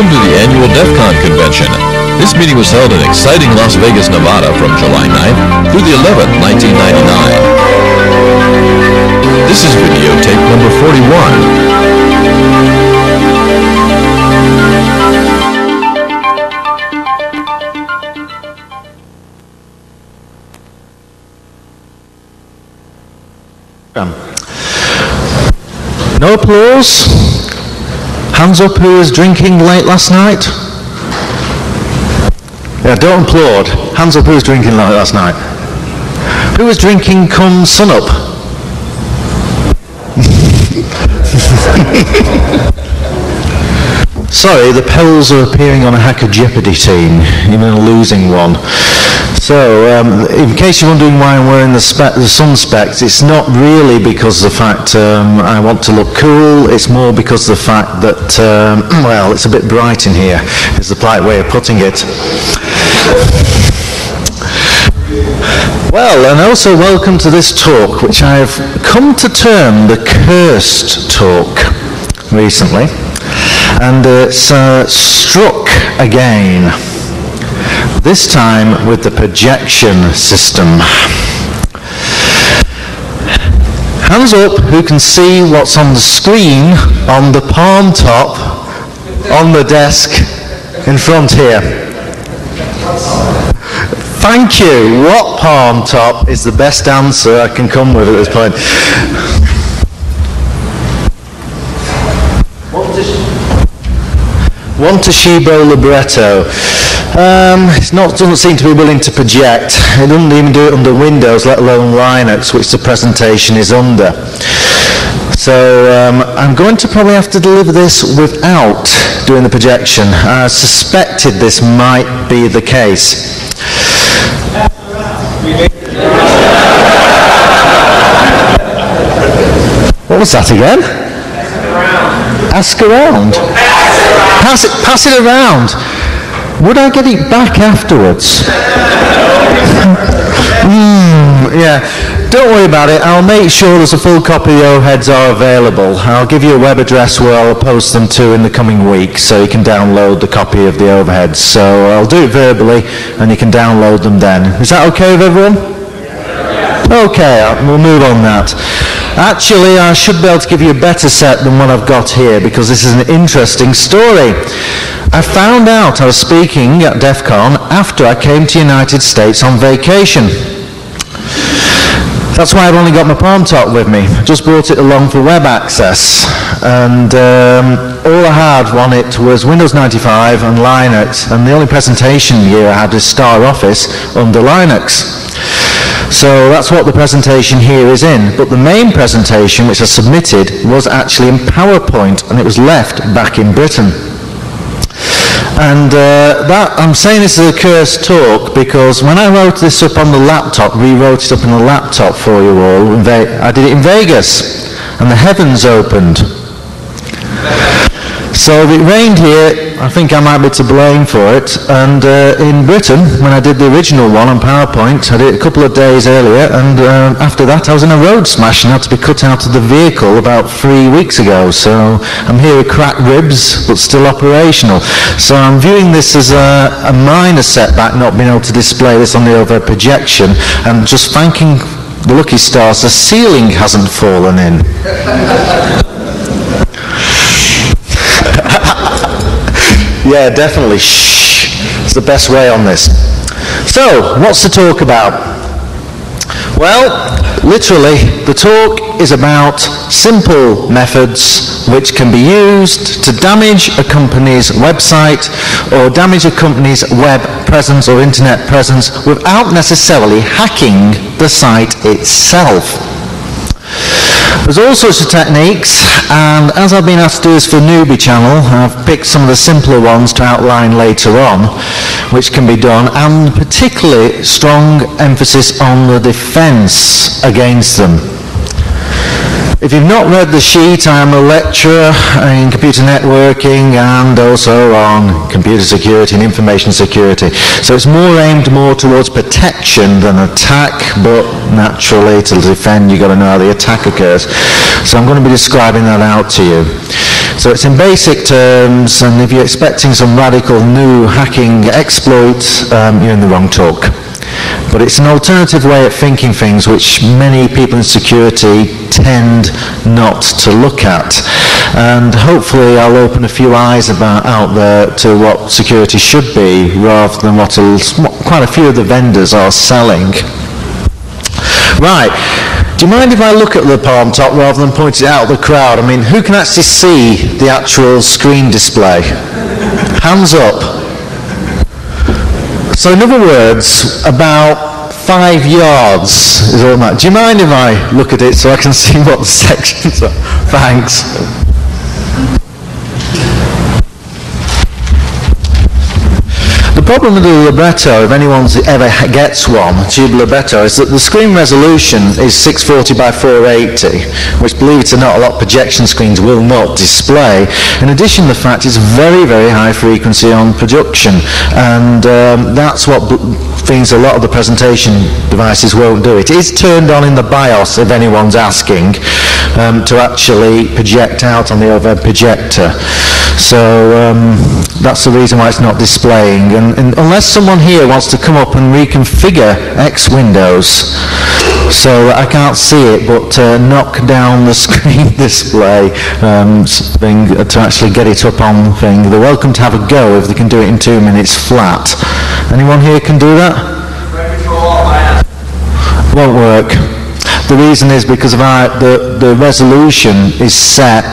Welcome to the annual DEF CON convention. This meeting was held in exciting Las Vegas, Nevada from July 9th through the 11th, 1999. This is videotape number 41. Um, no applause? Hands up who was drinking late last night? Yeah, don't applaud. Hands up who was drinking late last night. Who was drinking come sunup? Sorry, the Pels are appearing on a Hacker Jeopardy team, even a losing one. So, um, in case you're wondering why I'm wearing the, spe- the sun specs, it's not really because of the fact um, I want to look cool, it's more because of the fact that, um, well, it's a bit bright in here, is the polite way of putting it. Well, and also welcome to this talk, which I've come to term the cursed talk recently, and it's uh, struck again this time with the projection system. Hands up who can see what's on the screen on the palm top on the desk in front here. Thank you. What palm top is the best answer I can come with at this point? One Toshiba libretto. Um, it not, doesn't seem to be willing to project. It doesn't even do it under Windows, let alone Linux, which the presentation is under. So um, I'm going to probably have to deliver this without doing the projection. I suspected this might be the case. What was that again? Ask around. Ask around. Pass it, pass it around. Would I get it back afterwards? mm, yeah. Don't worry about it. I'll make sure there's a full copy of the overheads are available. I'll give you a web address where I'll post them to in the coming week so you can download the copy of the overheads. So I'll do it verbally and you can download them then. Is that okay with everyone? Okay, we'll move on that. Actually, I should be able to give you a better set than what I've got here because this is an interesting story. I found out I was speaking at DEF CON after I came to the United States on vacation. That's why I've only got my palm top with me. Just brought it along for web access. And um, all I had on it was Windows 95 and Linux. And the only presentation here I had is Star Office under Linux. So that's what the presentation here is in. But the main presentation, which I submitted, was actually in PowerPoint, and it was left back in Britain. And uh, that, I'm saying this is a cursed talk because when I wrote this up on the laptop, rewrote it up on the laptop for you all, I did it in Vegas, and the heavens opened. So it rained here, I think I might be to blame for it, and uh, in Britain, when I did the original one on PowerPoint, I did it a couple of days earlier, and uh, after that I was in a road smash and had to be cut out of the vehicle about three weeks ago, so I'm here with cracked ribs, but still operational. So I'm viewing this as a, a minor setback, not being able to display this on the overhead projection, and just thanking the lucky stars, the ceiling hasn't fallen in. Yeah, definitely. Shh. It's the best way on this. So, what's the talk about? Well, literally, the talk is about simple methods which can be used to damage a company's website or damage a company's web presence or internet presence without necessarily hacking the site itself. There's all sorts of techniques, and as I've been asked to do this for the Newbie Channel, I've picked some of the simpler ones to outline later on, which can be done, and particularly strong emphasis on the defense against them. If you've not read the sheet, I'm a lecturer in computer networking and also on computer security and information security. So it's more aimed more towards protection than attack, but naturally to defend you've got to know how the attack occurs. So I'm going to be describing that out to you. So it's in basic terms, and if you're expecting some radical new hacking exploit, um, you're in the wrong talk. But it's an alternative way of thinking things which many people in security tend not to look at. And hopefully I'll open a few eyes about, out there to what security should be rather than what a, quite a few of the vendors are selling. Right. Do you mind if I look at the palm top rather than point it out at the crowd? I mean, who can actually see the actual screen display? Hands up. So in other words, about five yards is all that. Do you mind if I look at it so I can see what the sections are? Thanks. Problem with the libretto, if anyone ever gets one, tube libretto, is that the screen resolution is 640 by 480, which, believe it or not, a lot of projection screens will not display. In addition, the fact it's very, very high frequency on production, and um, that's what things a lot of the presentation devices won't do. It. Is turned on in the BIOS, if anyone's asking, um, to actually project out on the overhead projector. So um, that's the reason why it's not displaying. And, and, unless someone here wants to come up and reconfigure X Windows, so I can't see it, but uh, knock down the screen display um, thing to actually get it up on thing, they're welcome to have a go if they can do it in two minutes flat. Anyone here can do that? Won't work. The reason is because of our, the, the resolution is set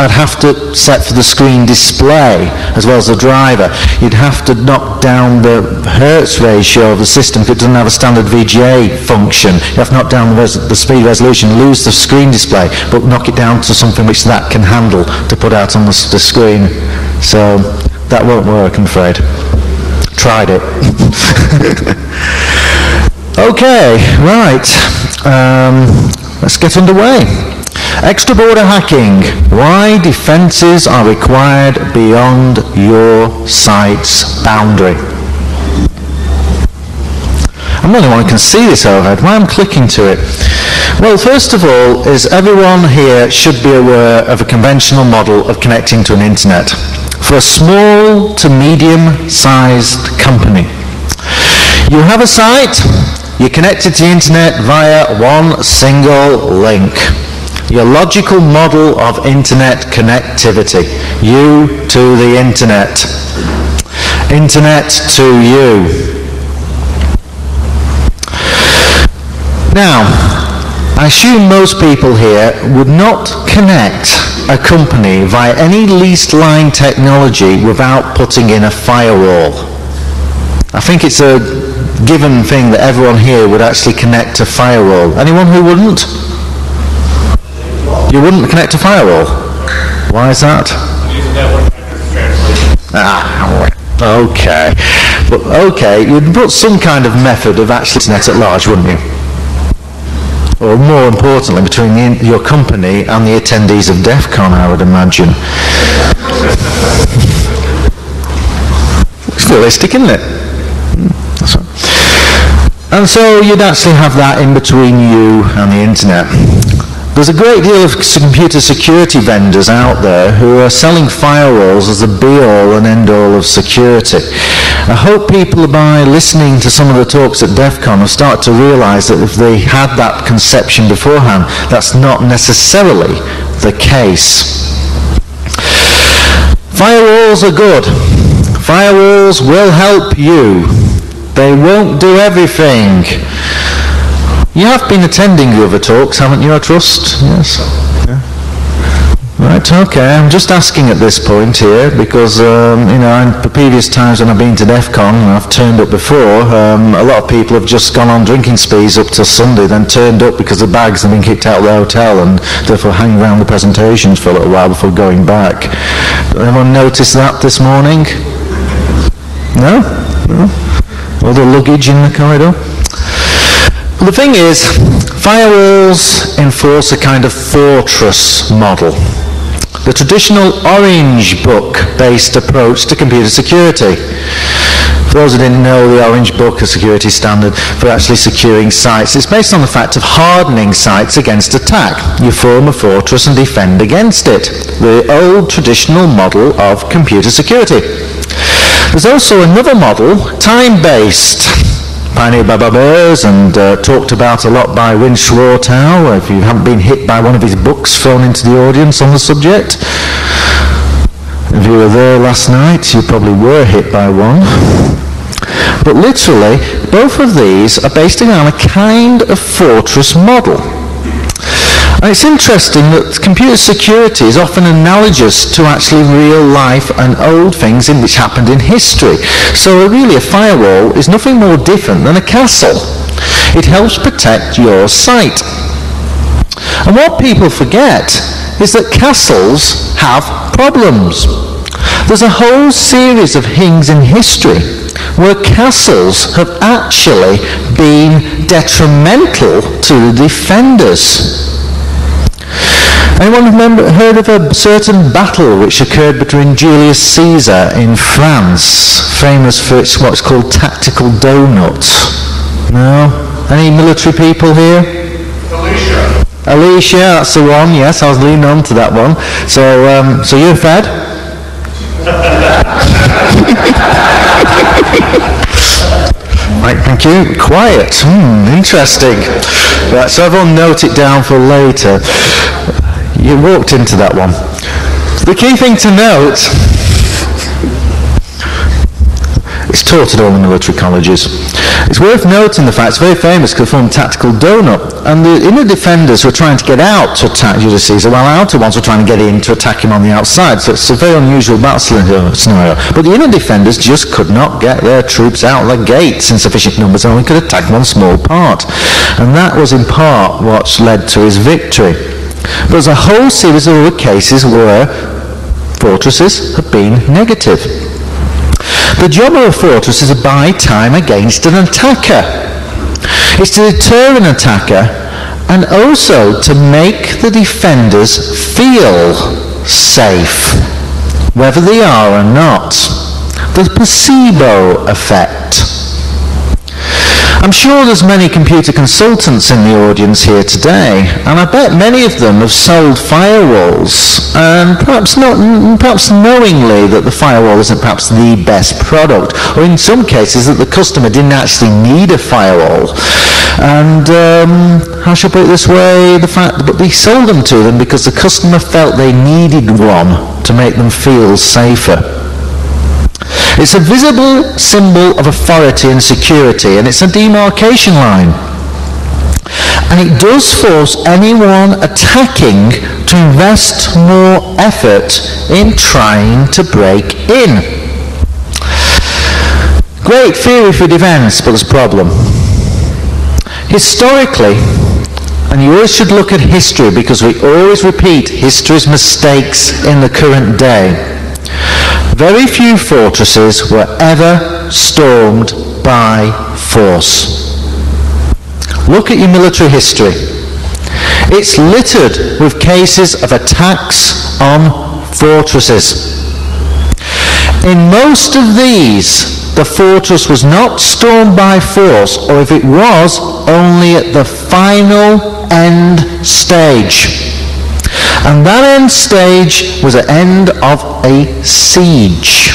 I'd have to set for the screen display as well as the driver. You'd have to knock down the hertz ratio of the system if it doesn't have a standard VGA function. You have to knock down the, the speed resolution, lose the screen display, but knock it down to something which that can handle to put out on the, the screen. So that won't work, I'm afraid. Tried it. okay, right. Um, let's get underway. Extra border hacking. Why defenses are required beyond your site's boundary. I'm the only one who can see this overhead. Why am clicking to it? Well, first of all, is everyone here should be aware of a conventional model of connecting to an internet. For a small to medium-sized company, you have a site, you're connected to the internet via one single link your logical model of internet connectivity. You to the internet. Internet to you. Now, I assume most people here would not connect a company via any leased line technology without putting in a firewall. I think it's a given thing that everyone here would actually connect a firewall. Anyone who wouldn't? You wouldn't connect a firewall. Why is that? Ah, okay. But okay, you'd put some kind of method of actually internet at large, wouldn't you? Or more importantly, between the, your company and the attendees of DEF CON, I would imagine. It's realistic, isn't it? And so you'd actually have that in between you and the internet. There's a great deal of computer security vendors out there who are selling firewalls as the be-all and end-all of security. I hope people by listening to some of the talks at DEF CON will start to realize that if they had that conception beforehand, that's not necessarily the case. Firewalls are good. Firewalls will help you. They won't do everything. You have been attending the other talks, haven't you, I trust? Yes. Right, okay. I'm just asking at this point here because, um, you know, in the previous times when I've been to DEF CON and I've turned up before, um, a lot of people have just gone on drinking sprees up till Sunday, then turned up because the bags have been kicked out of the hotel and therefore hang around the presentations for a little while before going back. Anyone notice that this morning? No? No? All the luggage in the corridor? The thing is, firewalls enforce a kind of fortress model. the traditional Orange Book-based approach to computer security. For those who didn't know, the Orange Book, a security standard for actually securing sites, it's based on the fact of hardening sites against attack. You form a fortress and defend against it. The old traditional model of computer security. There's also another model, time-based, pioneered by Bob and uh, talked about a lot by Winn Schwartau. If you haven't been hit by one of his books thrown into the audience on the subject, if you were there last night, you probably were hit by one. But literally, both of these are based on a kind of fortress model. And it's interesting that computer security is often analogous to actually real life and old things in which happened in history. So really a firewall is nothing more different than a castle. It helps protect your site. And what people forget is that castles have problems. There's a whole series of things in history where castles have actually been detrimental to the defenders. Anyone remember, heard of a certain battle which occurred between Julius Caesar in France, famous for its what's called tactical donut? No? Any military people here? Alesia. Alesia, that's the one. Yes, I was leaning on to that one. So, um, so you're fed? Right, thank you. Quiet. Hmm, interesting. Right, so everyone note it down for later. You walked into that one. The key thing to note, it's taught at all the military colleges. It's worth noting the fact it's very famous it formed tactical donut. And the inner defenders were trying to get out to attack Julius Caesar, while outer ones were trying to get in to attack him on the outside. So it's a very unusual battle scenario. But the inner defenders just could not get their troops out the gates in sufficient numbers and only could attack one small part. And that was in part what led to his victory. There's a whole series of other cases where fortresses have been negative. The job of a fortress is to buy time against an attacker. It's to deter an attacker and also to make the defenders feel safe, whether they are or not. The placebo effect. I'm sure there's many computer consultants in the audience here today, and I bet many of them have sold firewalls, and perhaps not, perhaps knowingly that the firewall isn't perhaps the best product, or in some cases that the customer didn't actually need a firewall. And um, how should I put it this way? The fact, but they sold them to them because the customer felt they needed one to make them feel safer. It's a visible symbol of authority and security, and it's a demarcation line. And it does force anyone attacking to invest more effort in trying to break in. Great theory for defense, but there's a problem. Historically, and you always should look at history because we always repeat history's mistakes in the current day. Very few fortresses were ever stormed by force. Look at your military history. It's littered with cases of attacks on fortresses. In most of these, the fortress was not stormed by force, or if it was, only at the final end stage. And that end stage was the end of a siege.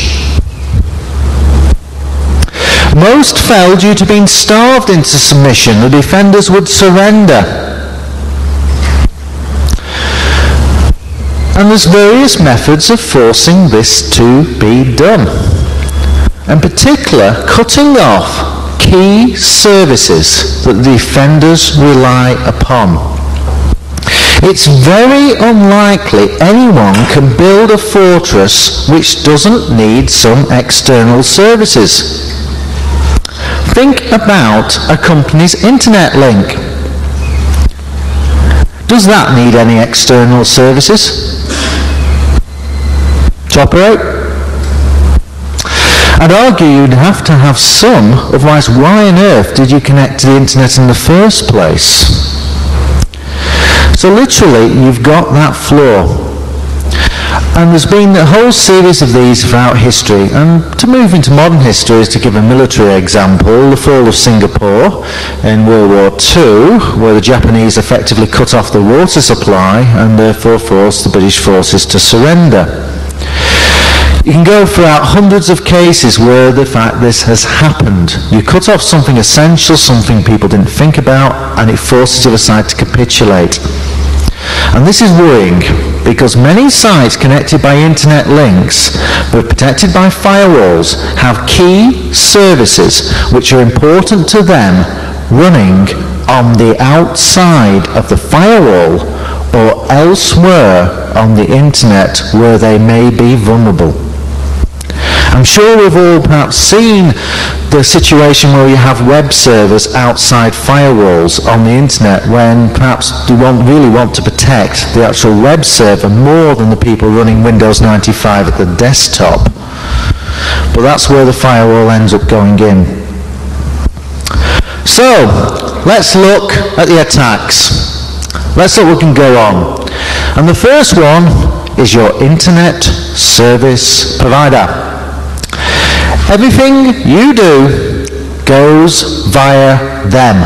Most fell due to being starved into submission. The defenders would surrender. And there's various methods of forcing this to be done. In particular, cutting off key services that the defenders rely upon. It's very unlikely anyone can build a fortress which doesn't need some external services. Think about a company's internet link. Does that need any external services to operate? I'd argue you'd have to have some, otherwise why on earth did you connect to the internet in the first place? So literally, you've got that flaw. And there's been a whole series of these throughout history. And to move into modern history is to give a military example, the fall of Singapore in World War II, where the Japanese effectively cut off the water supply and therefore forced the British forces to surrender. You can go throughout hundreds of cases where the fact this has happened. You cut off something essential, something people didn't think about, and it forces the other side to capitulate. And this is worrying because many sites connected by internet links but protected by firewalls have key services which are important to them running on the outside of the firewall or elsewhere on the internet where they may be vulnerable. I'm sure we've all perhaps seen the situation where you have web servers outside firewalls on the internet when perhaps you want, really want to protect the actual web server more than the people running Windows 95 at the desktop. But that's where the firewall ends up going in. So, let's look at the attacks. Let's look what can go on. And the first one is your internet service provider. Everything you do goes via them.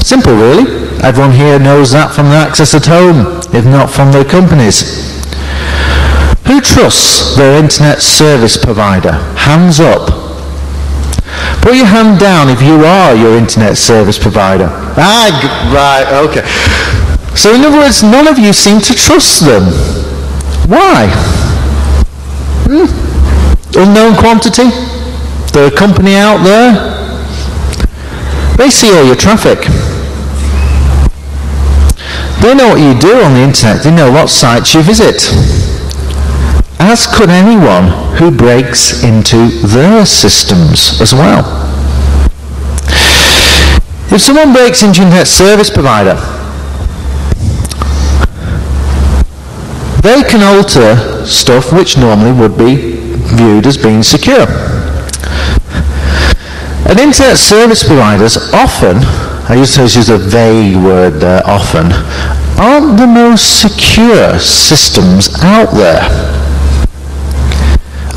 Simple, really. Everyone here knows that from their access at home, if not from their companies. Who trusts their internet service provider? Hands up. Put your hand down if you are your internet service provider. Ah, right, okay. So in other words, none of you seem to trust them. Why? Hmm unknown quantity. The company out there, they see all your traffic. They know what you do on the internet. They know what sites you visit. As could anyone who breaks into their systems as well. If someone breaks into internet service provider, they can alter stuff which normally would be viewed as being secure. And internet service providers often, I used to use a vague word there, often, aren't the most secure systems out there.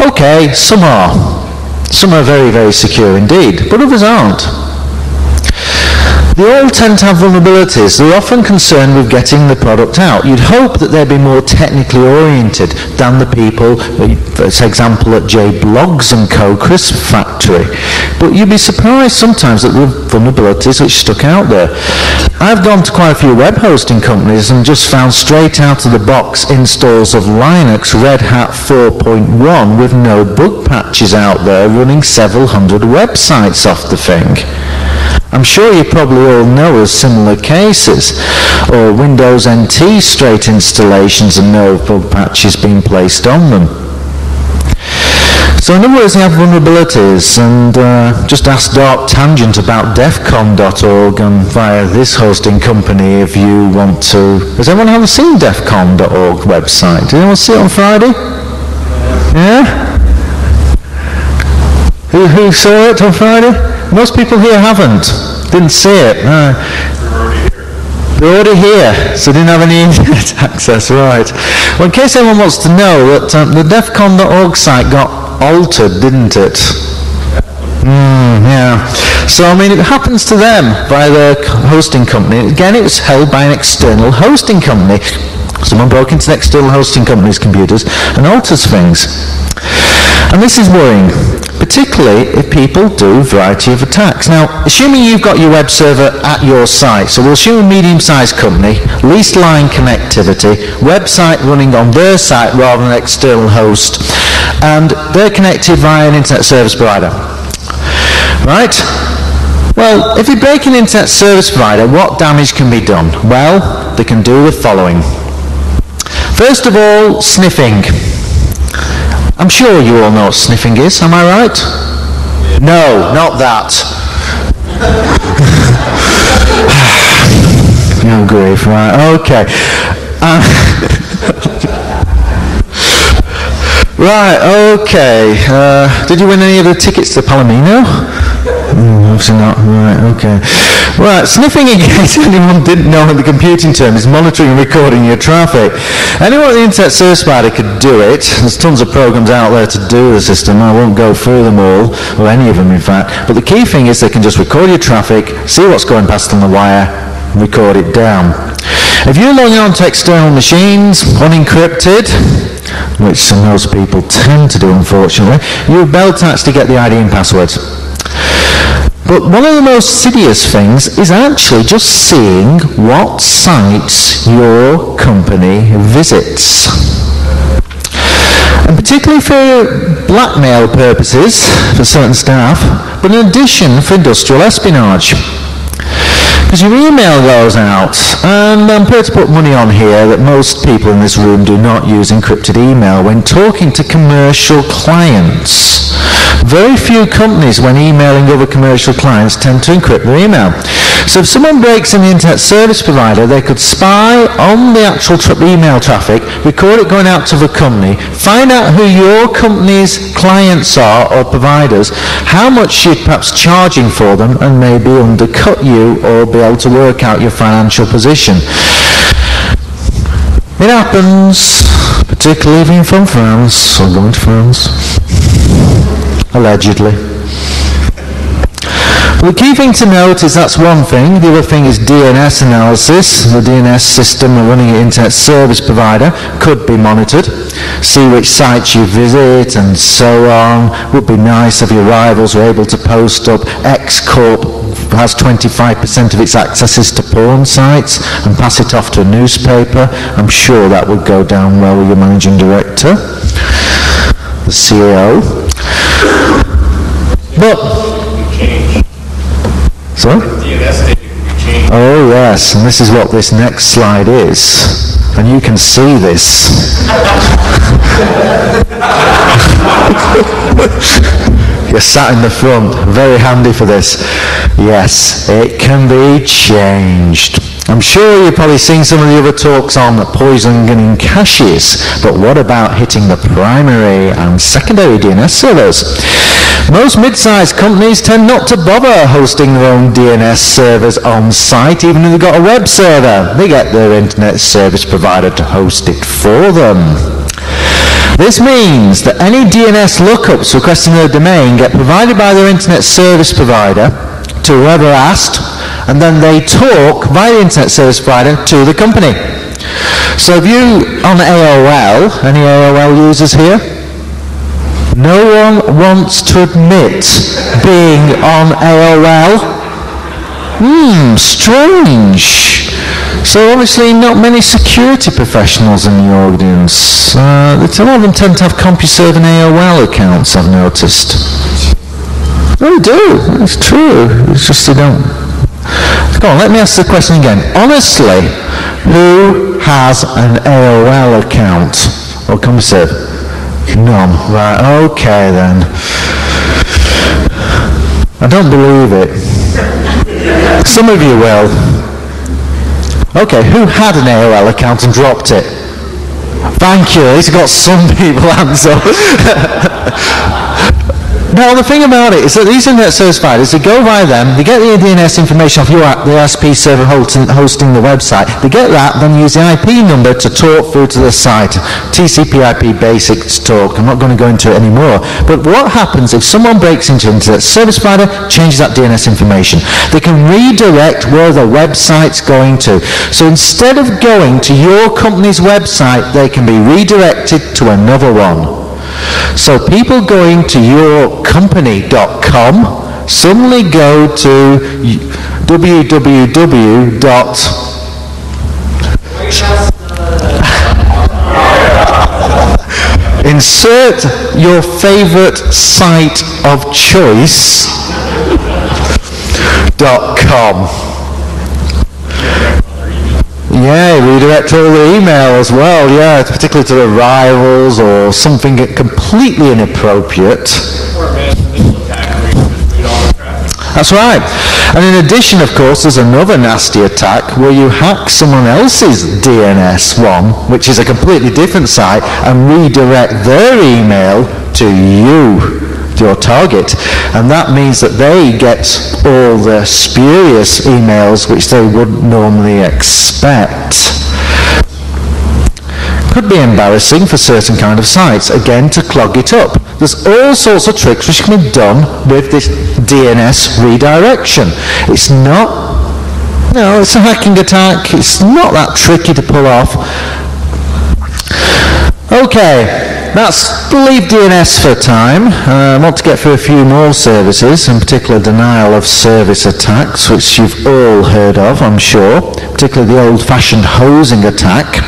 Okay, some are. Some are very, very secure indeed, but others aren't. They all tend to have vulnerabilities. They're often concerned with getting the product out. You'd hope that they'd be more technically oriented than the people, uh, for example, at Joe Bloggs and Co. Crisp Factory. But you'd be surprised sometimes at the vulnerabilities which stuck out there. I've gone to quite a few web hosting companies and just found straight out of the box installs of Linux Red Hat 4.1 with no bug patches out there running several hundred websites off the thing. I'm sure you probably all know of similar cases, or Windows NT straight installations and no bug patches being placed on them. So in other words, they have vulnerabilities, and uh, just ask Dark Tangent about defcon.org and via this hosting company if you want to. Has anyone ever seen defcon.org website? Did anyone see it on Friday? Yeah? Who, who saw it on Friday? Most people here haven't. Didn't see it. No. They're already here, so didn't have any internet access, right. Well, in case anyone wants to know, that um, the defcon.org site got altered, didn't it? Mm, yeah. So, I mean, it happens to them by their hosting company. Again, it was held by an external hosting company. Someone broke into the external hosting company's computers and alters things. And this is worrying particularly if people do a variety of attacks. Now, assuming you've got your web server at your site, so we'll assume a medium-sized company, leased line connectivity, website running on their site rather than an external host, and they're connected via an internet service provider. Right? Well, if you break an internet service provider, what damage can be done? Well, they can do the following. First of all, sniffing. I'm sure you all know what sniffing is, am I right? No, not that. oh, grief, right, okay. Uh, right, okay. Uh, did you win any of the tickets to Palomino? Mm, obviously not. Right, okay. Right, sniffing, in case anyone didn't know the computing term, is monitoring and recording your traffic. Anyone at the Internet Service Provider could do it. There's tons of programs out there to do the system. I won't go through them all, or any of them in fact. But the key thing is they can just record your traffic, see what's going past on the wire, record it down. If you're logging on to external machines, unencrypted, which most people tend to do unfortunately, you'll be able to get the ID and passwords. But one of the most insidious things is actually just seeing what sites your company visits. And particularly for blackmail purposes for certain staff, but in addition for industrial espionage. Because your email goes out, and I'm prepared to put money on here that most people in this room do not use encrypted email when talking to commercial clients. Very few companies, when emailing other commercial clients, tend to encrypt their email. So if someone breaks the internet service provider, they could spy on the actual tra- email traffic, record it going out to the company, find out who your company's clients are or providers, how much you're perhaps charging for them, and maybe undercut you or be able to work out your financial position. It happens, particularly if you're from France or going to France. Allegedly. The key thing to note is that's one thing. The other thing is DNS analysis. The DNS system running an internet service provider could be monitored. See which sites you visit and so on. Would be nice if your rivals were able to post up X Corp has 25% of its accesses to porn sites and pass it off to a newspaper. I'm sure that would go down well with your managing director, the CEO. But Sorry? Oh yes, and this is what this next slide is. And you can see this. You're sat in the front, very handy for this. Yes, it can be changed. I'm sure you've probably seen some of the other talks on poisoning caches, but what about hitting the primary and secondary DNS servers? Most mid-sized companies tend not to bother hosting their own DNS servers on site, even if they've got a web server. They get their internet service provider to host it for them. This means that any DNS lookups requesting their domain get provided by their internet service provider to whoever asked, and then they talk via the internet service provider to the company. So if you, on AOL, any AOL users here? No one wants to admit being on AOL. Hmm, strange. So obviously not many security professionals in the audience. Uh, a lot of them tend to have CompuServe and AOL accounts, I've noticed. They do, it's true. It's just they don't. Go on, let me ask the question again. Honestly, who has an AOL account or CompuServe? None. Right, okay then. I don't believe it. Some of you will. Okay, who had an AOL account and dropped it? Thank you. Least got some people answer. Now, the thing about it is that these internet service providers, they go via them, they get the DNS information off your the ISP server hosting the website. They get that, then use the IP number to talk through to the site. TCP IP basics talk. I'm not going to go into it anymore. But what happens if someone breaks into an internet service provider, changes that DNS information? They can redirect where the website's going to. So instead of going to your company's website, they can be redirected to another one. So people going to yourcompany.com suddenly go to www. Insert your favorite site of choice dot com. Yeah, redirect all the email as well, yeah, particularly to the rivals or something completely inappropriate. That's right. And in addition, of course, there's another nasty attack where you hack someone else's DNS one, which is a completely different site, and redirect their email to you. Your target, and that means that they get all the spurious emails which they wouldn't normally expect. Could be embarrassing for certain kind of sites, again to clog it up. There's all sorts of tricks which can be done with this DNS redirection. It's not no, it's a hacking attack. It's not that tricky to pull off. Okay, that's leave DNS for time. Uh, I want to get through a few more services, in particular denial of service attacks, which you've all heard of, I'm sure, particularly the old-fashioned hosing attack.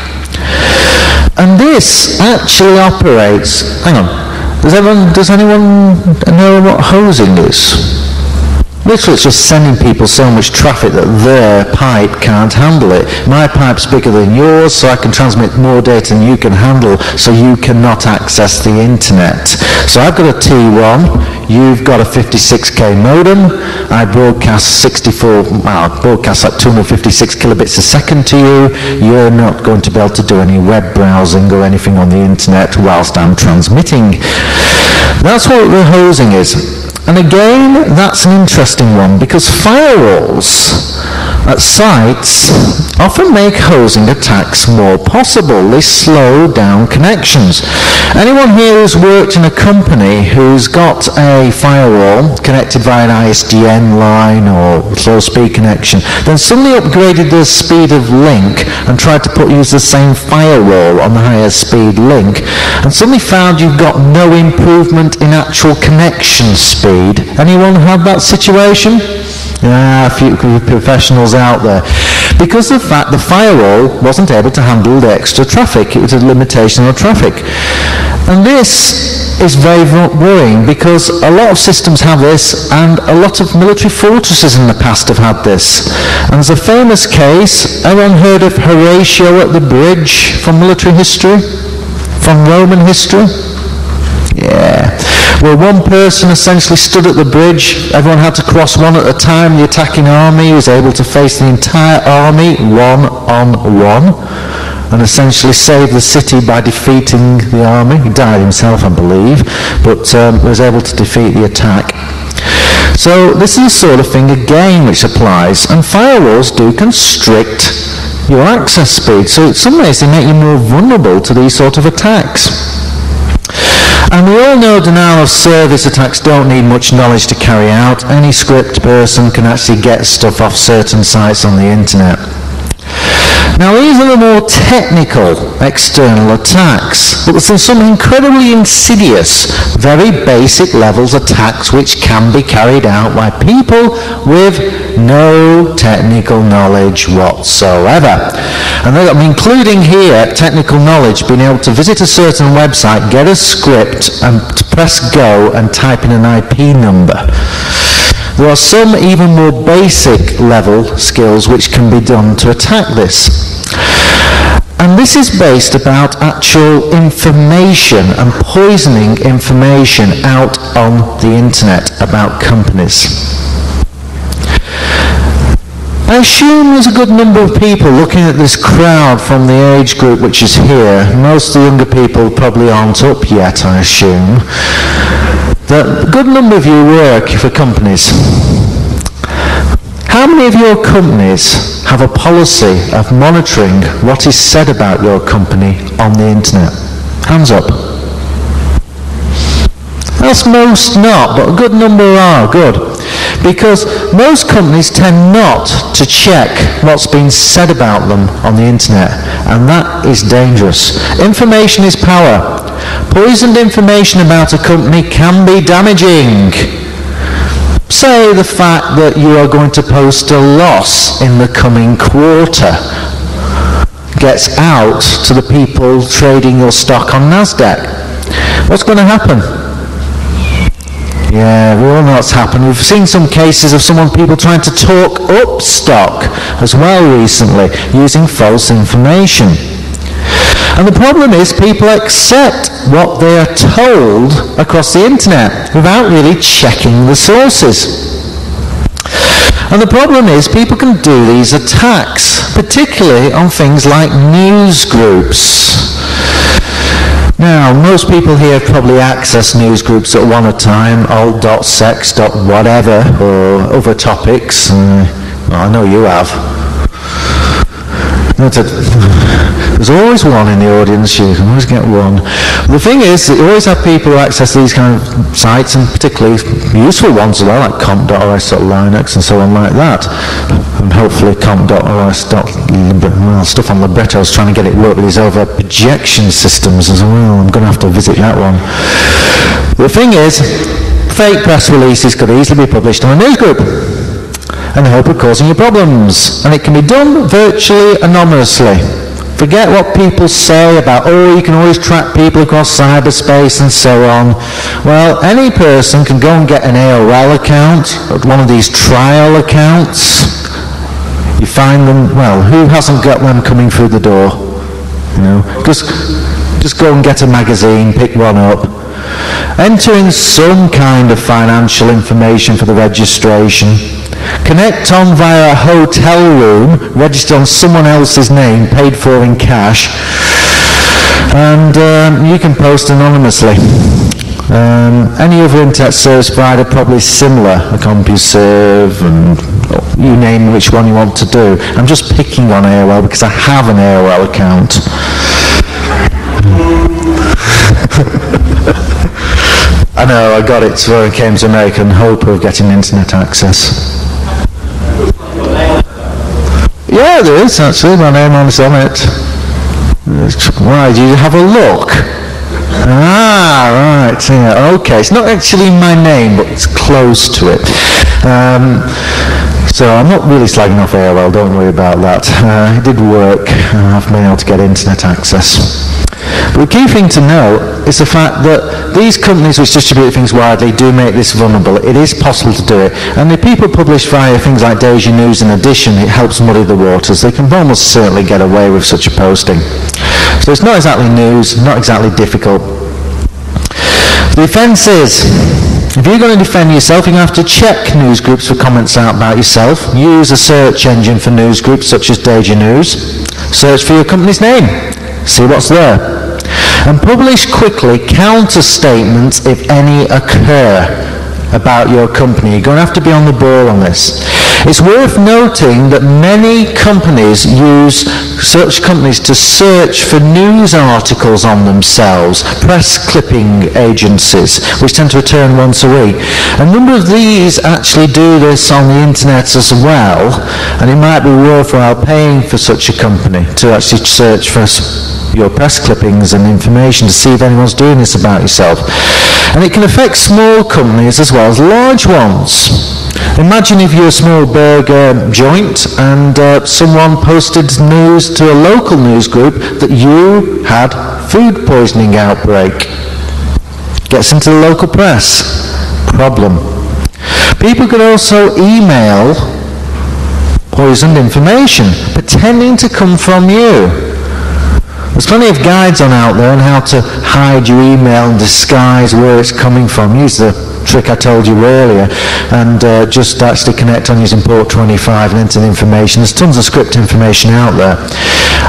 And this actually operates, hang on, does, everyone, does anyone know what hosing is? Literally, it's just sending people so much traffic that their pipe can't handle it. My pipe's bigger than yours, so I can transmit more data than you can handle, so you cannot access the internet. So I've got a T1, you've got a 56k modem, I broadcast 64, well, broadcast like 256 kilobits a second to you, you're not going to be able to do any web browsing or anything on the internet whilst I'm transmitting. That's what the hosing is. And again, that's an interesting one because firewalls at sites often make hosing attacks more possible. They slow down connections. Anyone here who's worked in a company who's got a firewall connected via an ISDN line or slow speed connection, then suddenly upgraded the speed of link and tried to put use the same firewall on the higher speed link and suddenly found you've got no improvement in actual connection speed. Anyone have that situation? Yeah, a few professionals out there. Because of the fact the firewall wasn't able to handle the extra traffic. It was a limitation on traffic. And this is very worrying because a lot of systems have this and a lot of military fortresses in the past have had this. And there's a famous case, everyone heard of Horatio at the bridge from military history? From Roman history? Yeah where one person essentially stood at the bridge. Everyone had to cross one at a time. The attacking army was able to face the entire army one on one and essentially save the city by defeating the army. He died himself, I believe, but um, was able to defeat the attack. So this is the sort of thing again which applies, and firewalls do constrict your access speed. So in some ways they make you more vulnerable to these sort of attacks. And we all know denial of service attacks don't need much knowledge to carry out. Any script person can actually get stuff off certain sites on the internet. Now these are the more technical external attacks, but there's some incredibly insidious, very basic levels attacks which can be carried out by people with no technical knowledge whatsoever. And I'm including here technical knowledge, being able to visit a certain website, get a script and press go and type in an IP number. There are some even more basic level skills which can be done to attack this. And this is based about actual information and poisoning information out on the internet about companies. I assume there's a good number of people looking at this crowd from the age group which is here. Most of the younger people probably aren't up yet, I assume that a good number of you work for companies. How many of your companies have a policy of monitoring what is said about your company on the internet? Hands up. That's most not, but a good number are. Good. Because most companies tend not to check what's been said about them on the internet, and that is dangerous. Information is power. Poisoned information about a company can be damaging. Say the fact that you are going to post a loss in the coming quarter gets out to the people trading your stock on NASDAQ. What's going to happen? Yeah, we all know what's happened. We've seen some cases of someone, people trying to talk up stock as well recently using false information. And the problem is people accept what they are told across the internet without really checking the sources. And the problem is people can do these attacks, particularly on things like news groups. Now, most people here probably access news groups at one a time, alt.sex, whatever, or other topics. Uh, well, I know you have. There's always one in the audience, you can always get one. The thing is, you always have people who access these kind of sites, and particularly useful ones as well, like comp.os.linux and so on like that. And hopefully comp.os. Well, stuff on libretto, I was trying to get it work with these over projection systems as well. I'm going to have to visit that one. The thing is, fake press releases could easily be published on a news group and hope of causing you problems. And it can be done virtually anonymously. Forget what people say about, oh, you can always track people across cyberspace and so on. Well, any person can go and get an AOL account, one of these trial accounts. You find them, well, who hasn't got them coming through the door? You know, just, just go and get a magazine, pick one up, enter in some kind of financial information for the registration, Connect on via a hotel room, registered on someone else's name, paid for in cash, and um, you can post anonymously. Um, any other internet service provider probably similar, a CompuServe and you name which one you want to do. I'm just picking on AOL because I have an AOL account. I know, I got it when I came to America in hope of getting internet access. Yeah, there is actually. My name on it. Why? Do you have a look? Ah, right. Yeah. Okay. It's not actually my name, but it's close to it. Um, so I'm not really slagging off AOL. Don't worry about that. Uh, it did work. I've been able to get internet access. But the key thing to know is the fact that these companies which distribute things widely do make this vulnerable. It is possible to do it. And the people publish via things like Deja News in addition, it helps muddy the waters. They can almost certainly get away with such a posting. So it's not exactly news, not exactly difficult. The offence is, if you're going to defend yourself, to have to check news groups for comments out about yourself. Use a search engine for news groups such as Deja News. Search for your company's name. See what's there and publish quickly counter statements, if any, occur about your company. You're going to have to be on the ball on this. It's worth noting that many companies use such companies to search for news articles on themselves, press clipping agencies, which tend to return once a week. A number of these actually do this on the internet as well, and it might be worthwhile paying for such a company to actually search for your press clippings and information to see if anyone's doing this about yourself. And it can affect small companies as well large ones. Imagine if you're a small burger joint and uh, someone posted news to a local news group that you had food poisoning outbreak. Gets into the local press. Problem. People could also email poisoned information pretending to come from you. There's plenty of guides on out there on how to hide your email and disguise where it's coming from. Use the trick I told you earlier and uh, just actually connect on using port 25 and enter the information. There's tons of script information out there.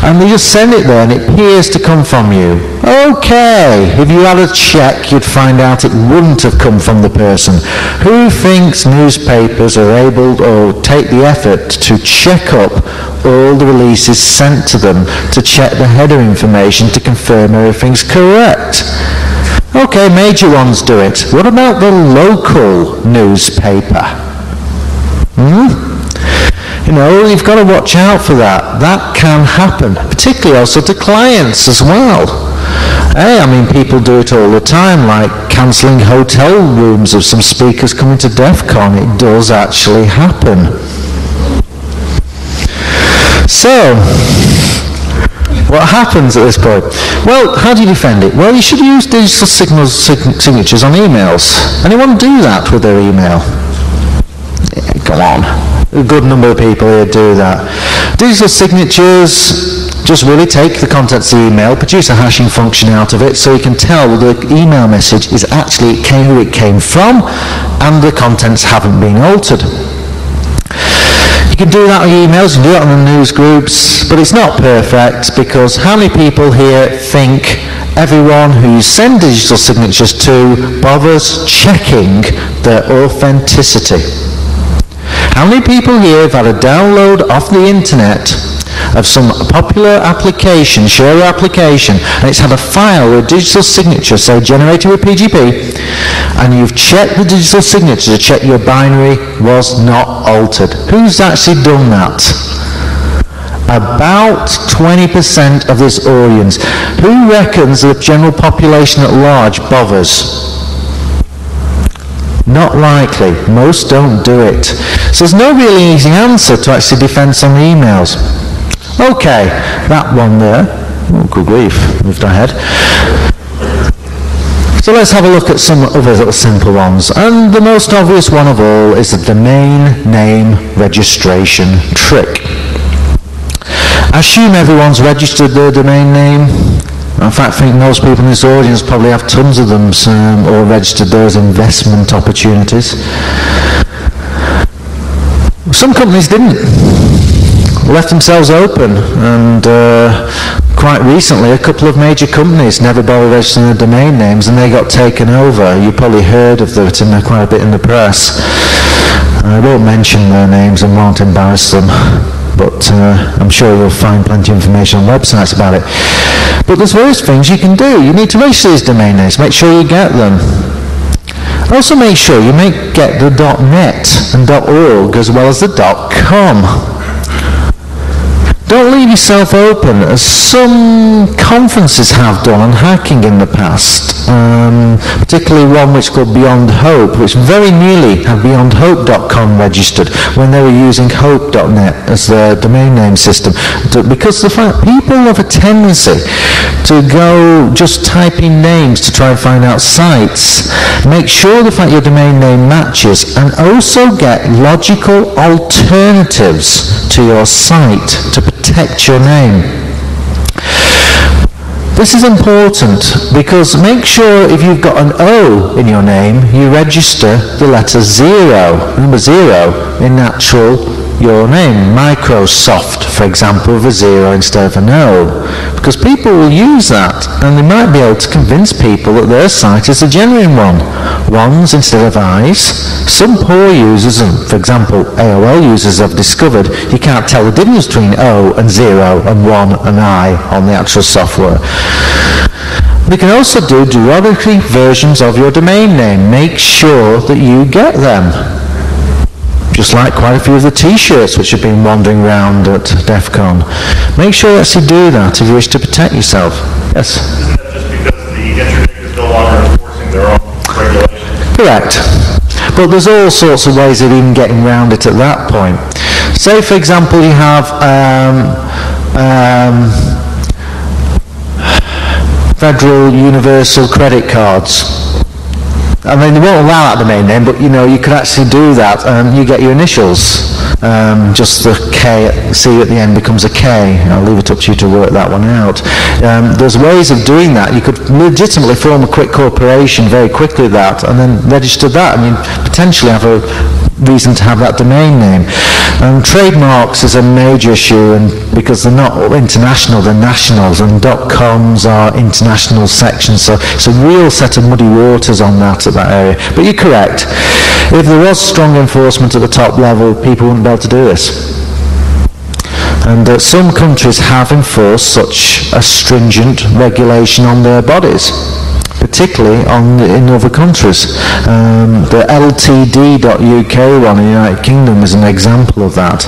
And they just send it there and it appears to come from you. Okay, if you had a check, you'd find out it wouldn't have come from the person. Who thinks newspapers are able or take the effort to check up all the releases sent to them to check the header information to confirm everything's correct? Okay, major ones do it. What about the local newspaper? Hmm? You know, you've got to watch out for that. That can happen, particularly also to clients as well. Hey, I mean, people do it all the time, like cancelling hotel rooms of some speakers coming to DEF CON. It does actually happen. So, what happens at this point? Well, how do you defend it? Well, you should use digital signals, signatures on emails. Anyone do that with their email? Yeah, go on. A good number of people here do that. Digital signatures just really take the contents of the email, produce a hashing function out of it so you can tell the email message is actually who it came from and the contents haven't been altered can do that on emails, you can do that on the news groups, but it's not perfect because how many people here think everyone who you send digital signatures to bothers checking their authenticity. How many people here have had a download off the internet of some popular application, share application, and it's had a file with digital signature, say generated with PGP, and you've checked the digital signature to check your binary was not altered. Who's actually done that? About 20% of this audience. Who reckons the general population at large bothers? Not likely. Most don't do it. So there's no really easy answer to actually defend some emails. Okay, that one there. Oh, good grief, moved ahead. So let's have a look at some other little simple ones. And the most obvious one of all is the domain name registration trick. I assume everyone's registered their domain name. In fact, I think most people in this audience probably have tons of them um, or registered those investment opportunities. Some companies didn't left themselves open and uh, quite recently a couple of major companies never bothered registering their domain names and they got taken over. You probably heard of that in quite a bit in the press. I won't mention their names and won't embarrass them but uh, I'm sure you'll find plenty of information on websites about it. But there's various things you can do. You need to register these domain names, make sure you get them. Also make sure you make, get the .net and .org as well as the .com. Don't leave yourself open, as some conferences have done on hacking in the past, um, particularly one which called Beyond Hope, which very nearly had BeyondHope.com registered when they were using Hope.net as their domain name system. Because the fact people have a tendency to go just typing names to try and find out sites. Make sure the fact your domain name matches and also get logical alternatives to your site to protect your name. This is important because make sure if you've got an O in your name, you register the letter zero, number zero, in natural your name. Microsoft, for example, with a zero instead of an O. Because people will use that and they might be able to convince people that their site is a genuine one. Ones instead of I's. Some poor users, and for example AOL users have discovered you can't tell the difference between O and zero and one and I on the actual software. We can also do derogatory versions of your domain name. Make sure that you get them just like quite a few of the t-shirts which have been wandering around at DEF CON. Make sure that you do that if you wish to protect yourself. Yes? just because the internet is no longer enforcing their own regulations? Correct. But there's all sorts of ways of even getting around it at that point. Say, for example, you have um, um, federal universal credit cards I mean, they won't allow that main name, but you know, you could actually do that. and you get your initials. Um, just the K, C at the end becomes a K. I'll leave it up to you to work that one out. Um, there's ways of doing that. You could legitimately form a quick corporation very quickly that, and then register that. I mean, potentially have a reason to have that domain name. Um, trademarks is a major issue and because they're not international, they're nationals and .coms are international sections so it's a real set of muddy waters on that at that area. But you're correct. If there was strong enforcement at the top level, people wouldn't be able to do this. And uh, some countries have enforced such a stringent regulation on their bodies particularly on, in other countries. Um, the LTD.UK one in the United Kingdom is an example of that,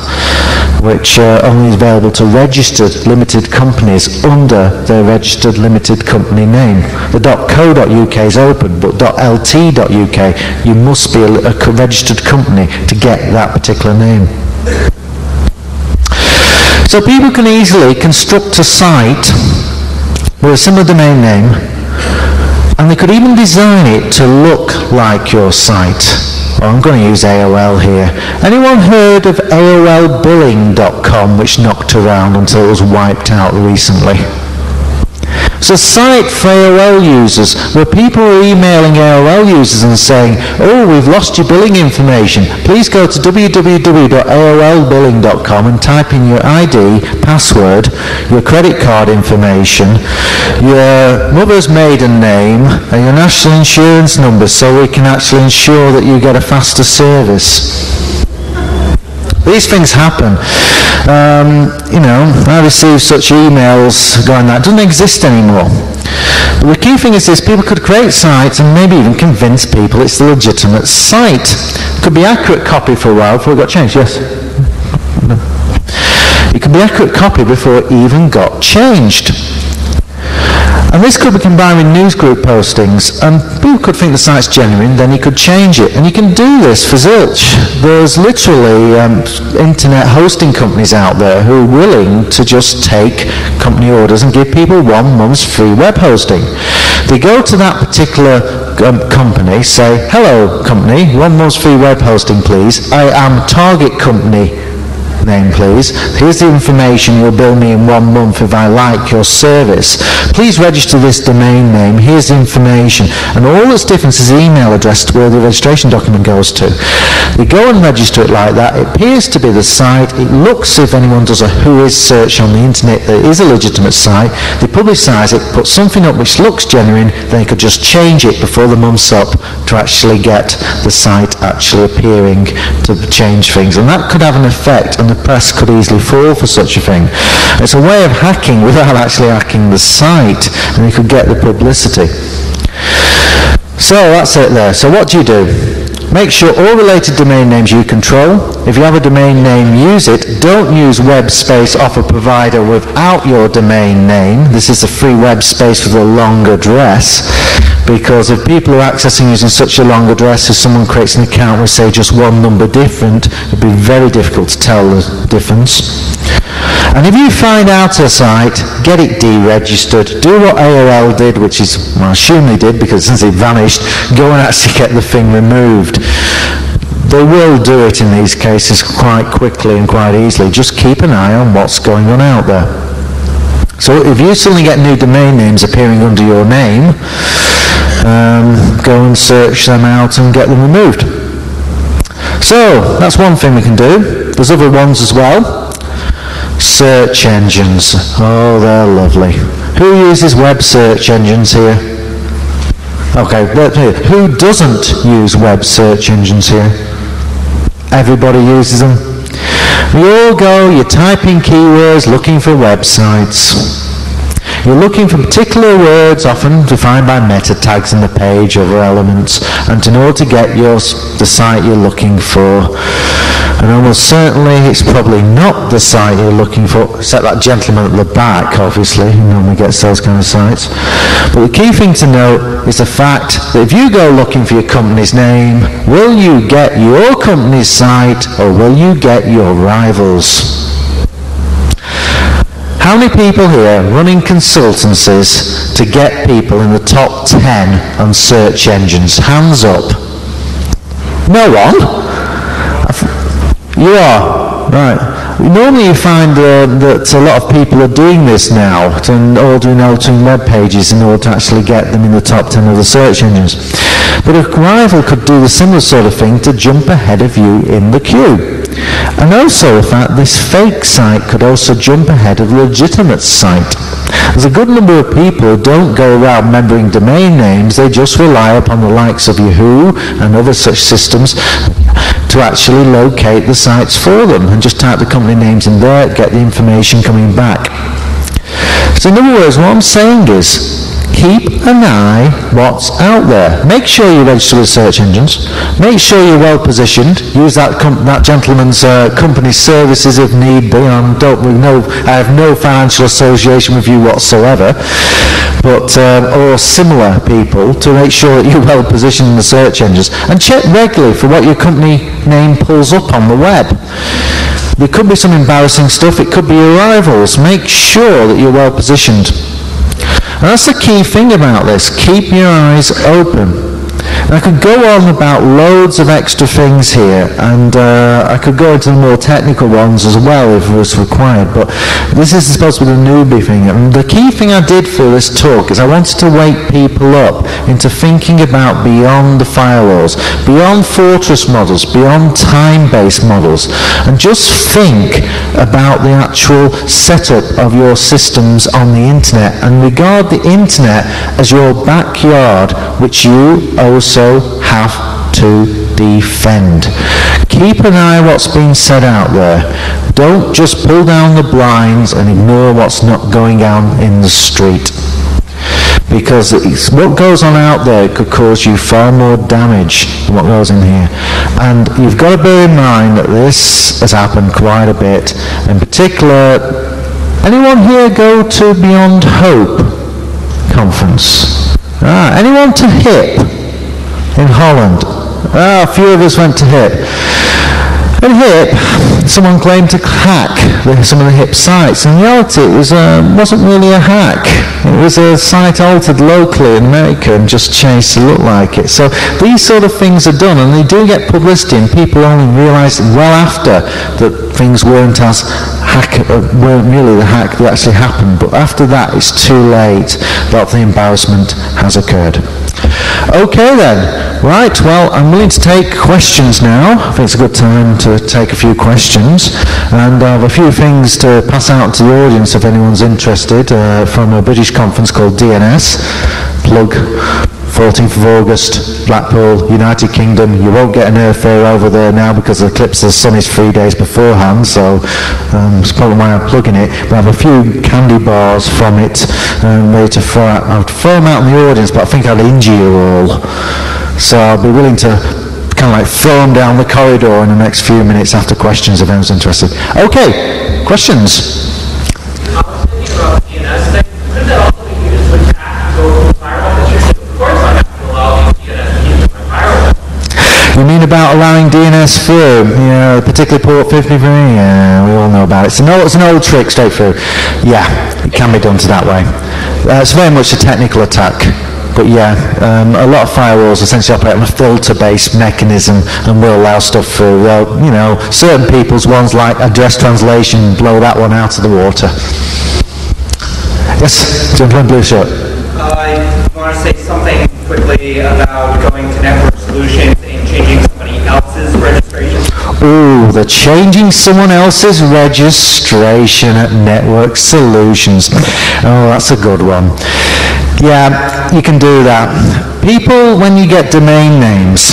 which uh, only is available to registered limited companies under their registered limited company name. The .co.uk is open, but .lt.uk, you must be a, a registered company to get that particular name. So people can easily construct a site with a similar domain name and they could even design it to look like your site. Well, I'm going to use AOL here. Anyone heard of AOLbilling.com which knocked around until it was wiped out recently? A site for AOL users where people are emailing AOL users and saying, oh, we've lost your billing information. Please go to www.aolbilling.com and type in your ID, password, your credit card information, your mother's maiden name, and your national insurance number so we can actually ensure that you get a faster service. These things happen. Um, you know, I receive such emails going, that doesn't exist anymore. But the key thing is this, people could create sites and maybe even convince people it's the legitimate site. It could be accurate copy for a while before it got changed, yes? It could be accurate copy before it even got changed. And this could be combined with newsgroup postings. And people could think the site's genuine, then you could change it. And you can do this for zilch. There's literally um, internet hosting companies out there who are willing to just take company orders and give people one month's free web hosting. They go to that particular um, company, say, hello company, one month's free web hosting please. I am target company name, please. Here's the information you'll bill me in one month if I like your service. Please register this domain name. Here's the information. And all that's different is the email address where the registration document goes to. You go and register it like that. It appears to be the site. It looks if anyone does a whois search on the internet that is a legitimate site. They publicise it, put something up which looks genuine, then you could just change it before the month's up to actually get the site actually appearing to change things. And that could have an effect and the press could easily fall for such a thing. It's a way of hacking without actually hacking the site, and you could get the publicity. So that's it there. So what do you do? Make sure all related domain names you control. If you have a domain name, use it. Don't use web space off a provider without your domain name. This is a free web space with a long address because if people are accessing using such a long address, if someone creates an account with say just one number different, it'd be very difficult to tell the difference. And if you find out a site, get it deregistered, do what AOL did, which is, well, I assume they did because since it vanished, go and actually get the thing removed. They will do it in these cases quite quickly and quite easily. Just keep an eye on what's going on out there. So if you suddenly get new domain names appearing under your name, um, go and search them out and get them removed. So that's one thing we can do. There's other ones as well. Search engines. Oh, they're lovely. Who uses web search engines here? Okay, who doesn't use web search engines here? Everybody uses them. We all go, you're typing keywords looking for websites. You're looking for particular words, often defined by meta tags in the page, other elements, and in order to get your, the site you're looking for. And almost certainly it's probably not the site you're looking for, except that gentleman at the back, obviously, who normally gets those kind of sites. But the key thing to note is the fact that if you go looking for your company's name, will you get your company's site or will you get your rivals? How many people here running consultancies to get people in the top 10 on search engines? Hands up. No one? You are? Right. Normally you find uh, that a lot of people are doing this now, and doing altering web pages in order to actually get them in the top 10 of the search engines. But a rival could do the similar sort of thing to jump ahead of you in the queue. And also the fact this fake site could also jump ahead of the legitimate site. There's a good number of people don't go around remembering domain names, they just rely upon the likes of Yahoo and other such systems to actually locate the sites for them and just type the company names in there, get the information coming back. So in other words, what I'm saying is, keep an eye what's out there. Make sure you register with search engines. Make sure you're well positioned. Use that, that gentleman's uh, company services if need be. I don't no, I have no financial association with you whatsoever, but um, or similar people to make sure that you're well positioned in the search engines and check regularly for what your company name pulls up on the web. There could be some embarrassing stuff. It could be your rivals. Make sure that you're well positioned. That's the key thing about this. Keep your eyes open. And I could go on about loads of extra things here, and uh, I could go into the more technical ones as well if it was required, but this is supposed to be the newbie thing. And the key thing I did for this talk is I wanted to wake people up into thinking about beyond the firewalls, beyond fortress models, beyond time-based models, and just think about the actual setup of your systems on the internet and regard the internet as your backyard which you also have to defend. Keep an eye on what's being said out there. Don't just pull down the blinds and ignore what's not going on in the street. Because what goes on out there could cause you far more damage than what goes in here. And you've got to bear in mind that this has happened quite a bit. In particular, anyone here go to Beyond Hope conference? Ah, anyone to HIP in Holland? Ah, a few of us went to HIP. In HIP, someone claimed to hack some of the HIP sites. In reality, it was, uh, wasn't really a hack. It was a site altered locally in America and just changed to look like it. So these sort of things are done, and they do get publicity, and people only realise well after that things weren't as hack, uh, weren't really the hack that actually happened. But after that, it's too late. That the embarrassment has occurred. Okay then, right, well I'm willing to take questions now. I think it's a good time to take a few questions and I have a few things to pass out to the audience if anyone's interested uh, from a British conference called DNS, plug 14th of August, Blackpool, United Kingdom. You won't get an airfare over there now because the eclipse of the sun is three days beforehand, so um, it's probably why I'm plugging it. But I have a few candy bars from it um, ready to throw out. I'll throw them out in the audience, but I think I'll injure you all. So I'll be willing to kind of like throw them down the corridor in the next few minutes after questions if anyone's interested. Okay, questions? You mean about allowing DNS through? You know, particularly port 53? Yeah, we all know about it. It's an old, it's an old trick, straight through. Yeah, it can be done to that way. Uh, it's very much a technical attack. But yeah, um, a lot of firewalls essentially operate on a filter-based mechanism and will allow stuff through. Well, you know, certain people's ones like address translation blow that one out of the water. Yes, gentleman blue shirt. Uh, I want to say something quickly about going to network solutions and registration. Ooh, the changing someone else's registration at Network Solutions. Oh, that's a good one. Yeah, you can do that. People, when you get domain names,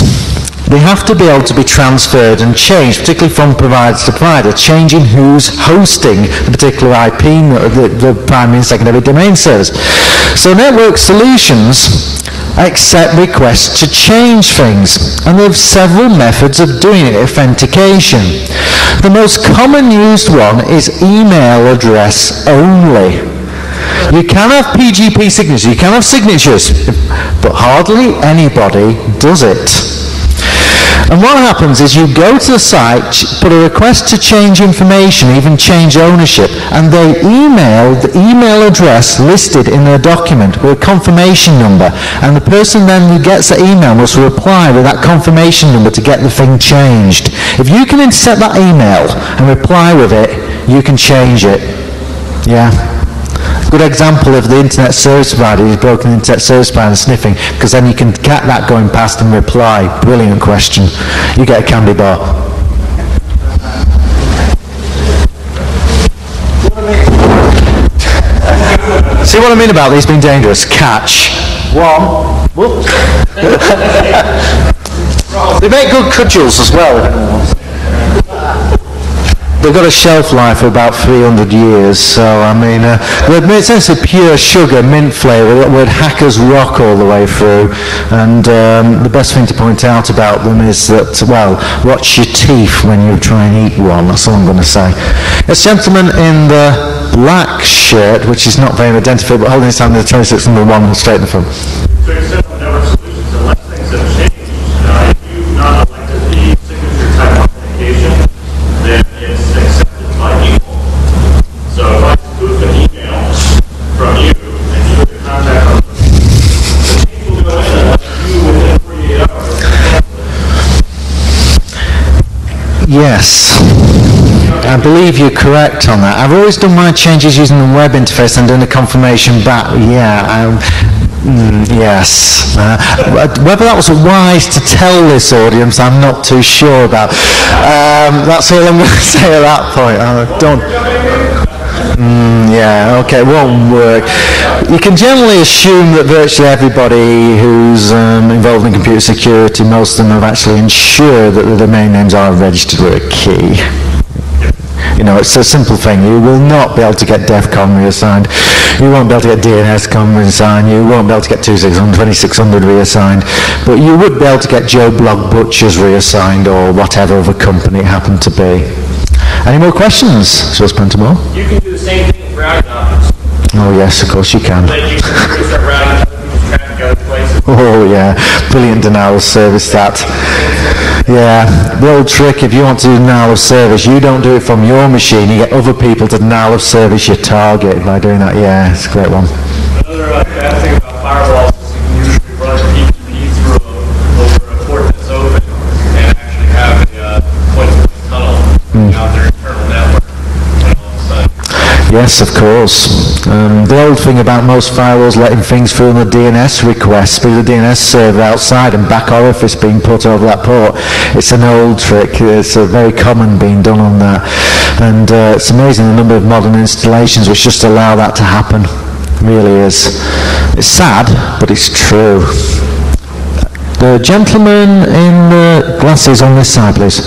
they have to be able to be transferred and changed, particularly from provider to provider, changing who's hosting the particular IP, the, the primary and secondary domain service. So Network Solutions accept requests to change things, and there are several methods of doing it, authentication. The most common used one is email address only. You can have PGP signatures, you can have signatures, but hardly anybody does it. And what happens is you go to the site, put a request to change information, even change ownership, and they email the email address listed in their document with a confirmation number. And the person then who gets the email must reply with that confirmation number to get the thing changed. If you can intercept that email and reply with it, you can change it. Yeah. Good example of the internet service provider is broken internet service provider sniffing, because then you can get that going past and reply. Brilliant question. You get a candy bar. See what I mean about these being dangerous? Catch. One. They make good cudgels as well. They've got a shelf life of about 300 years, so I mean, uh, it's essentially pure sugar, mint flavour, that with hackers rock all the way through. And um, the best thing to point out about them is that, well, watch your teeth when you try and eat one. That's all I'm going to say. This gentleman in the black shirt, which is not very identifiable, but holding his hand in the 26th number one straight in the front. Yes. I believe you're correct on that. I've always done my changes using the web interface and done a confirmation back. Yeah, um, mm, yes. Uh, whether that was wise to tell this audience, I'm not too sure about. Um, that's all I'm going to say at that point. Don't. Mm, yeah, okay, won't work. You can generally assume that virtually everybody who's um, involved in computer security, most of them have actually ensured that the domain names are registered with a key. You know, it's a simple thing. You will not be able to get DEFCON reassigned. You won't be able to get DNSCON reassigned. You won't be able to get 2600, 2600 reassigned. But you would be able to get Joe Bloggs Butchers reassigned or whatever other company it happened to be. Any more questions, Sos Pentamore? You can do the same thing with routing options. Oh yes, of course you can. Then you can start routing other people's traffic other places. Oh yeah, brilliant denial of service that. Yeah, the old trick, if you want to do denial of service, you don't do it from your machine, you get other people to denial of service your target by doing that. Yeah, it's a great one. Yes, of course. Um, the old thing about most firewalls letting things through on the DNS request, with the DNS server outside and back orifice being put over that port, it's an old trick. It's a very common being done on that. And uh, it's amazing the number of modern installations which just allow that to happen. It really is. It's sad, but it's true. The gentleman in the glasses on this side, please.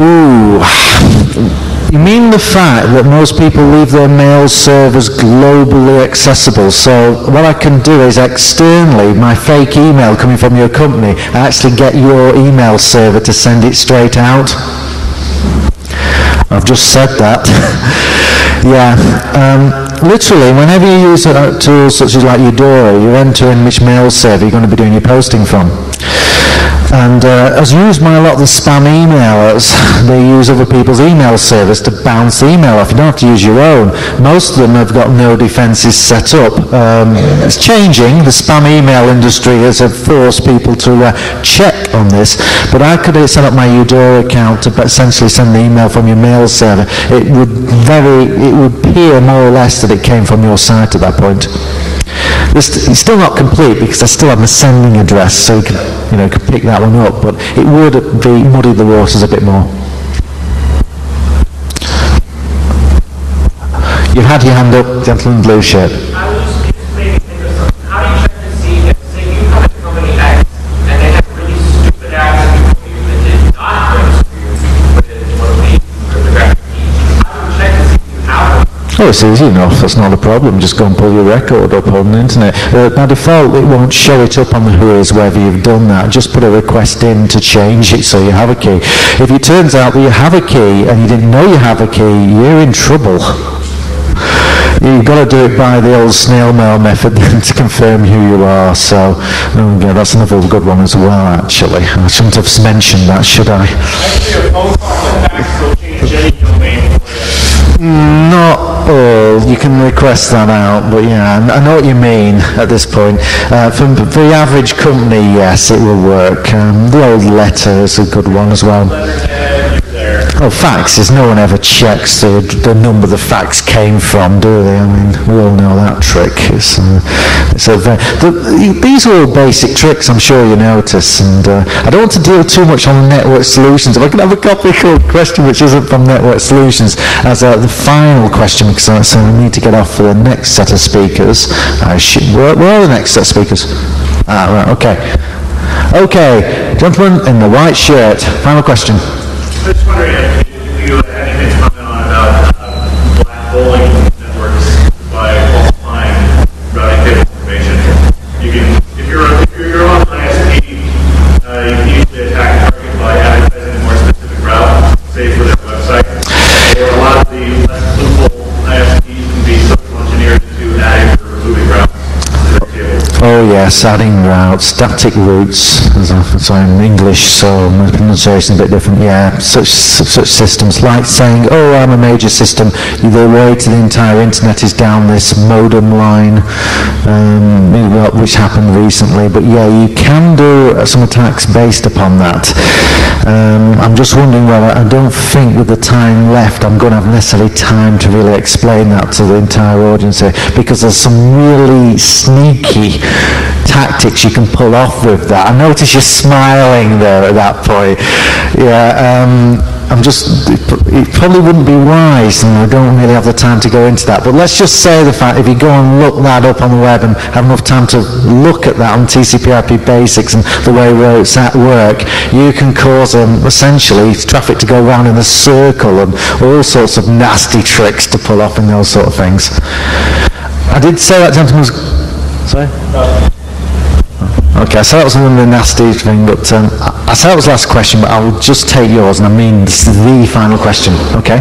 Ooh. You mean the fact that most people leave their mail servers globally accessible? So what I can do is externally, my fake email coming from your company, I actually get your email server to send it straight out. I've just said that. yeah. Um, literally, whenever you use uh, tools such as like Eudora, you enter in which mail server you're going to be doing your posting from. And uh, as used by a lot of the spam emailers, they use other people's email service to bounce email off. You don't have to use your own. Most of them have got no defenses set up. Um, it's changing. The spam email industry has forced people to uh, check on this. But I could uh, set up my Eudora account to essentially send the email from your mail server. It would very, it would appear more or less that it came from your site at that point. It's it's still not complete because I still have my sending address, so you can, you know, could pick that one up, but it would be muddy the waters a bit more. You've had your hand up, gentleman blue shirt. Oh, it's easy enough. That's not a problem. Just go and pull your record up on the internet. Uh, by default, it won't show it up on the Whois whether you've done that. Just put a request in to change it so you have a key. If it turns out that you have a key and you didn't know you have a key, you're in trouble. You've got to do it by the old snail mail method to confirm who you are. So, oh, yeah, that's another good one as well, actually. I shouldn't have mentioned that, should I? Not all. You can request that out, but yeah, I I know what you mean at this point. Uh, for, for the average company, yes, it will work. Um, the old letter is a good one as well. There. Oh, faxes. No one ever checks the, the number the fax came from, do they? I mean, we all know that trick. It's, uh, it's a ve- the, these are all basic tricks, I'm sure you notice. And uh, I don't want to deal too much on network solutions. If I can have a copy called question which isn't from network solutions as uh, the final question, because I so we need to get off for the next set of speakers. Should, where, where are the next set of speakers? Ah, right, okay. Okay, gentleman in the white shirt. Final question. Just wondering removing routes static routes. Sorry, I'm English, so my pronunciation is a bit different. Yeah, such such systems like saying, "Oh, I'm a major system." The way to the entire internet is down this modem line, um, which happened recently. But yeah, you can do some attacks based upon that. Um, I'm just wondering whether I don't think with the time left, I'm going to have necessarily time to really explain that to the entire audience here, because there's some really sneaky tactics you can pull off with that. I notice you're smiling there at that point. Yeah, um, I'm just, it probably wouldn't be wise, and I don't really have the time to go into that, but let's just say the fact, if you go and look that up on the web and have enough time to look at that on TCP/IP basics and the way routes at work, you can cause um, essentially traffic to go round in a circle and all sorts of nasty tricks to pull off and those sort of things. I did say that gentleman was... Sorry? Okay, so that was another nasty thing, but um, I I said that was the last question, but I'll just take yours, and I mean this is the final question, okay?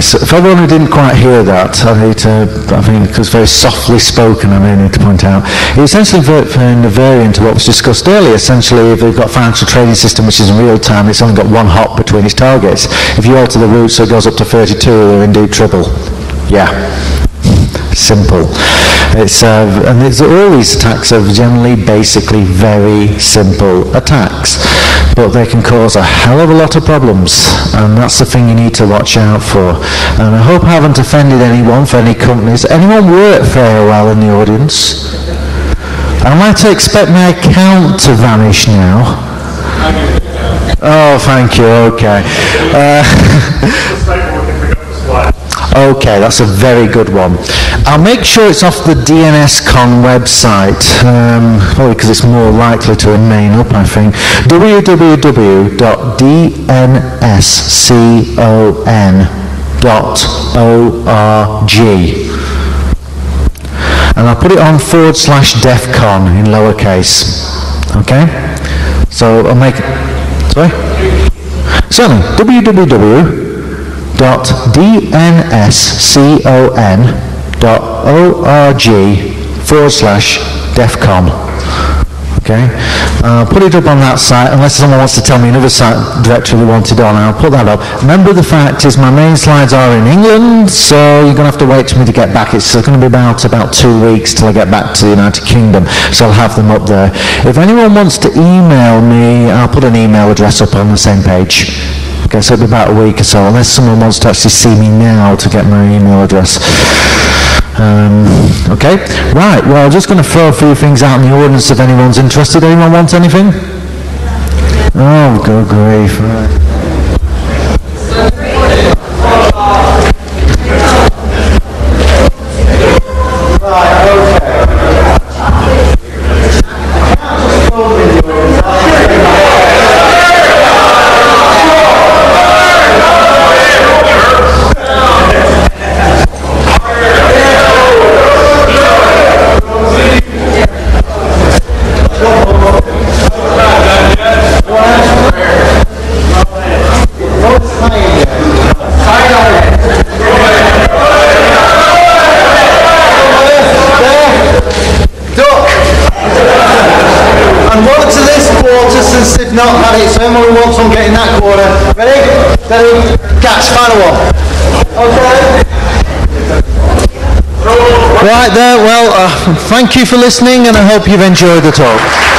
So for everyone who didn't quite hear that, I need to, I think, because very softly spoken, I may need to point out, it essentially in a variant of what was discussed earlier. Essentially, if they've got a financial trading system which is in real time, it's only got one hop between its targets. If you alter the route so it goes up to 32, they're in deep trouble. Yeah. Simple. It's, uh, and it's, all these attacks are generally basically very simple attacks, but they can cause a hell of a lot of problems, and that's the thing you need to watch out for. And I hope I haven't offended anyone for any companies. Anyone work very well in the audience? Am I to expect my account to vanish now? Oh, thank you. Okay. Uh, This site where we can pick up the slide. Okay, that's a very good one. I'll make sure it's off the DNSCon website, um, probably because it's more likely to remain up, I think. www.dnscon.org. And I'll put it on forward slash DEFCON in lowercase. Okay? So I'll make. Sorry? Certainly. www.dnscon.org forward slash DEFCON. Okay? Uh, put it up on that site, unless someone wants to tell me another site directory they wanted on, I'll put that up. Remember the fact is my main slides are in England, so you're going to have to wait for me to get back. It's going to be about, about two weeks till I get back to the United Kingdom, so I'll have them up there. If anyone wants to email me, I'll put an email address up on the same page. Okay, so it'll be about a week or so, unless someone wants to actually see me now to get my email address. Um, okay, right, well, I'm just going to throw a few things out in the audience if anyone's interested. Anyone want anything? Oh, good grief. Right. Okay. Right there, well, uh, thank you for listening and I hope you've enjoyed the talk.